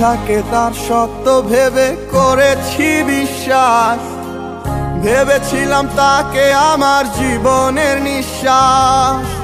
মিথ্যাকে তার সত্য ভেবে করেছি বিশ্বাস। ভেবেছিলাম তাকে আমার জীবনের নিঃশ্বাস।